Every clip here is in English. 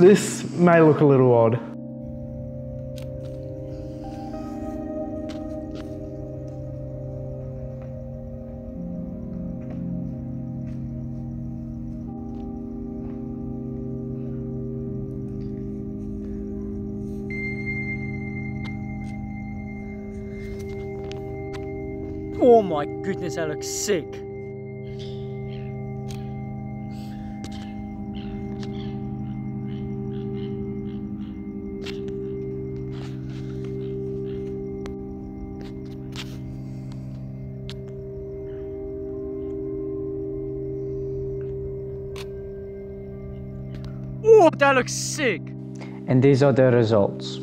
This may look a little odd. Oh my goodness, that looks sick. Oh, that looks sick. And these are the results.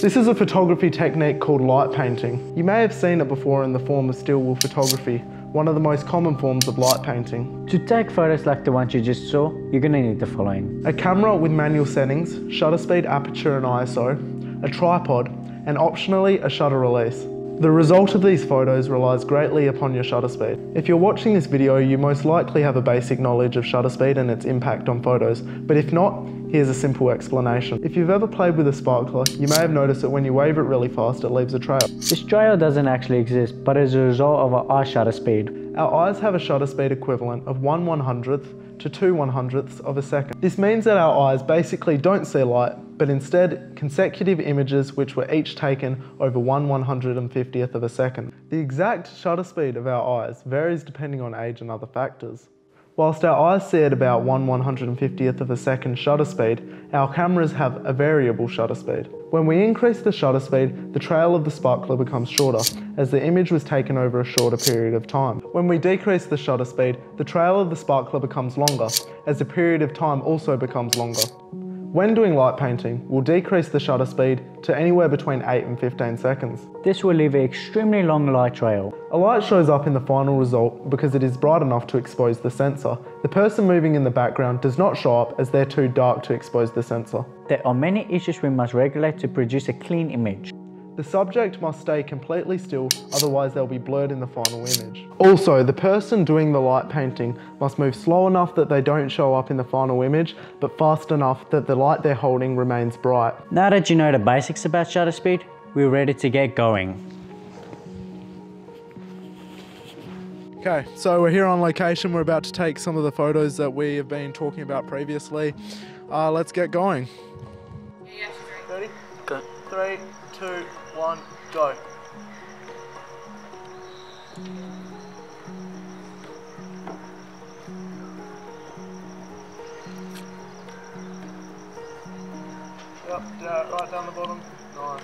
This is a photography technique called light painting. You may have seen it before in the form of steel wool photography, one of the most common forms of light painting. To take photos like the ones you just saw, you're gonna need the following. A camera with manual settings, shutter speed, aperture and ISO, a tripod, and optionally a shutter release. The result of these photos relies greatly upon your shutter speed. If you're watching this video, you most likely have a basic knowledge of shutter speed and its impact on photos, but if not, here's a simple explanation. If you've ever played with a sparkler, you may have noticed that when you wave it really fast, it leaves a trail. This trail doesn't actually exist, but is a result of our eye shutter speed. Our eyes have a shutter speed equivalent of 1 100th to 2 100ths of a second. This means that our eyes basically don't see light, but instead consecutive images which were each taken over 1 150th of a second. The exact shutter speed of our eyes varies depending on age and other factors. Whilst our eyes see at about 1 150th of a second shutter speed, our cameras have a variable shutter speed. When we increase the shutter speed, the trail of the sparkler becomes shorter, as the image was taken over a shorter period of time. When we decrease the shutter speed, the trail of the sparkler becomes longer, as the period of time also becomes longer. When doing light painting, we'll decrease the shutter speed to anywhere between 8 and 15 seconds. This will leave an extremely long light trail. A light shows up in the final result because it is bright enough to expose the sensor. The person moving in the background does not show up as they're too dark to expose the sensor. There are many issues we must regulate to produce a clean image. The subject must stay completely still, otherwise they'll be blurred in the final image. Also, the person doing the light painting must move slow enough that they don't show up in the final image, but fast enough that the light they're holding remains bright. Now that you know the basics about shutter speed, we're ready to get going. Okay, so we're here on location. We're about to take some of the photos that we have been talking about previously. Uh, let's get going. Ready? Go. Three, two, one, go. Yep, yeah, right down the bottom. Nice.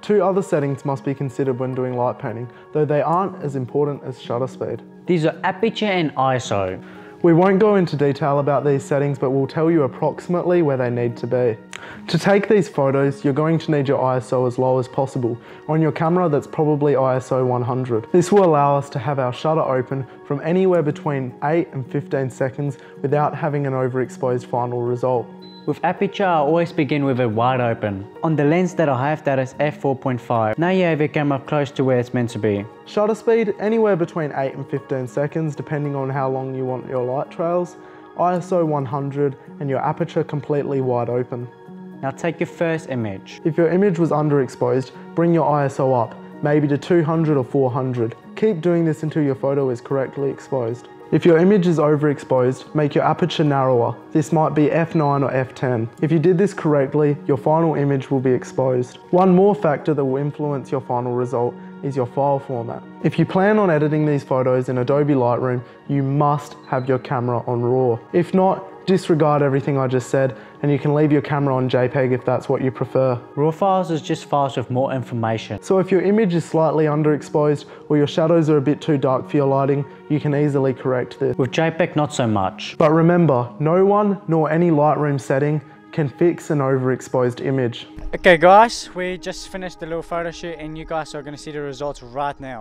Two other settings must be considered when doing light painting, though they aren't as important as shutter speed. These are aperture and ISO. We won't go into detail about these settings, but we'll tell you approximately where they need to be. To take these photos, you're going to need your ISO as low as possible. On your camera, that's probably ISO 100. This will allow us to have our shutter open from anywhere between 8 and 15 seconds without having an overexposed final result. With aperture, I always begin with it wide open. On the lens that I have that is f4.5. Now you have your camera close to where it's meant to be. Shutter speed, anywhere between 8 and 15 seconds, depending on how long you want your light trails. ISO 100 and your aperture completely wide open. Now take your first image. If your image was underexposed, bring your ISO up, maybe to 200 or 400. Keep doing this until your photo is correctly exposed. If your image is overexposed, make your aperture narrower. This might be f9 or f10. If you did this correctly, your final image will be exposed. One more factor that will influence your final result is your file format. If you plan on editing these photos in Adobe Lightroom, you must have your camera on RAW. If not, disregard everything I just said and you can leave your camera on JPEG if that's what you prefer. RAW files is just files with more information. So if your image is slightly underexposed or your shadows are a bit too dark for your lighting, you can easily correct this. With JPEG, not so much. But remember, no one nor any Lightroom setting can fix an overexposed image. Okay guys, we just finished the little photo shoot and you guys are going to see the results right now.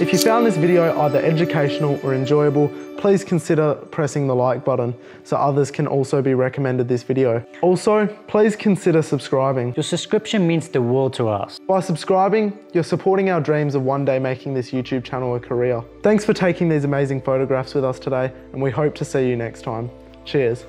If you found this video either educational or enjoyable, please consider pressing the like button so others can also be recommended this video. Also, please consider subscribing. Your subscription means the world to us. By subscribing, you're supporting our dreams of one day making this YouTube channel a career. Thanks for taking these amazing photographs with us today, and we hope to see you next time. Cheers.